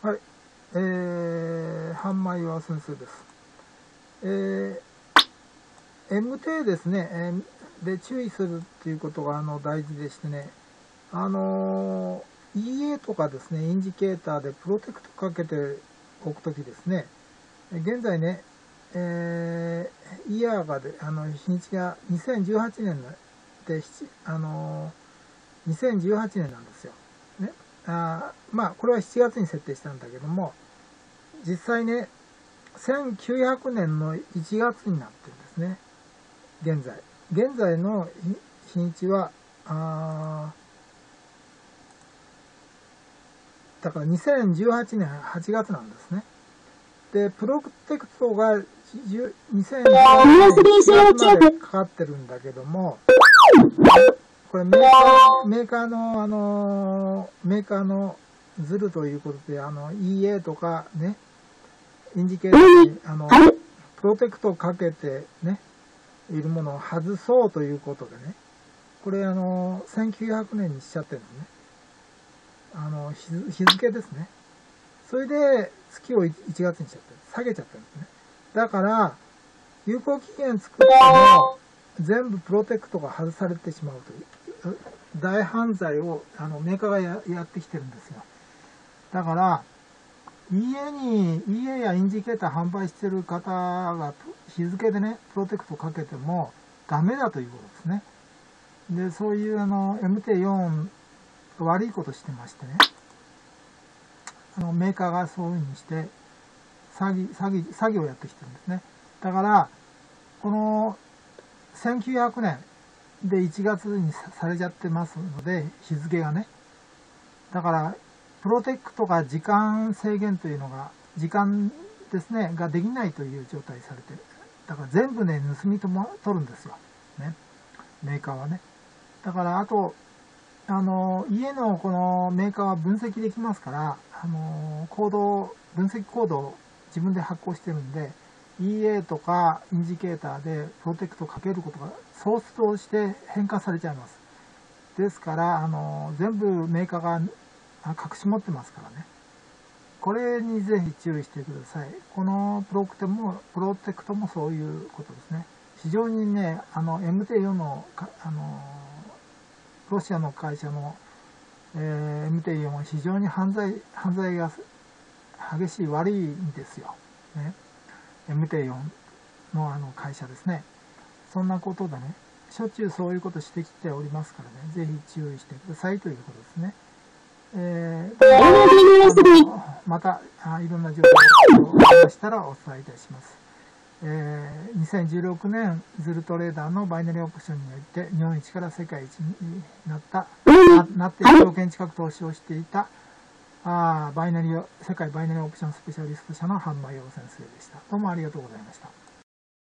はい、えー、半米は先生です。えー、MT ですね、えー、で注意するっていうことがあの大事でしてね、あのー、EA とかですね、インジケーターでプロテクトかけておくときですね、現在ね、えー、イヤーがで、あの、日にちが2018年で、あのー、2018年なんですよ。ね。あまあ、これは7月に設定したんだけども、実際ね、1900年の1月になってるんですね。現在。現在の日にちは、あだから2018年8月なんですね。で、プロテクトが2018年までかかってるんだけども、これメーカー、メーカーの、あの、メーカーのズルということで、あの、EA とかね、インジケーターに、あの、プロテクトをかけてね、いるものを外そうということでね、これあの、1900年にしちゃってるんですね。あの、日付ですね。それで、月を1月にしちゃってる。下げちゃってるんですね。だから、有効期限作っても、全部プロテクトが外されてしまうという。大犯罪をあのメーカーがややってきてるんですよ。だから、EA に、EA やインジケーター販売してる方が日付でね、プロテクトかけてもダメだということですね。で、そういうあの MT4 悪いことしてましてね、あのメーカーがそういうふうにして詐欺、詐欺、詐欺をやってきてるんですね。だから、この1900年で1月にされちゃってますので、日付がね。だから、プロテックトが時間制限というのが、時間ですね、ができないという状態されてる。だから全部ね、盗みとも取るんですよ。ね。メーカーはね。だから、あと、あの、家のこのメーカーは分析できますから、あの、コード、分析コードを自分で発行してるんで、EA とかインジケーターでプロテクトをかけることがソースとして変換されちゃいます。ですから、あの、全部メーカーが隠し持ってますからね。これにぜひ注意してください。このプロクテも、プロテクトもそういうことですね。非常にね、あの、MT4 の、あの、ロシアの会社の、えー、MT4 は非常に犯罪、犯罪が激しい悪いんですよ。ね。MT4 のあの会社ですね。そんなことでね、しょっちゅうそういうことしてきておりますからね、ぜひ注意してくださいということですね。えー、またあいろんな情報をありましたらお伝えいたします。えー、2016年ズルトレーダーのバイナリーオプションにおいて日本一から世界一になったななっている条件近く投資をしていたあバイナリー世界バイナリーオプションスペシャリスト社の半馬洋先生でした。どうもありがとうございました。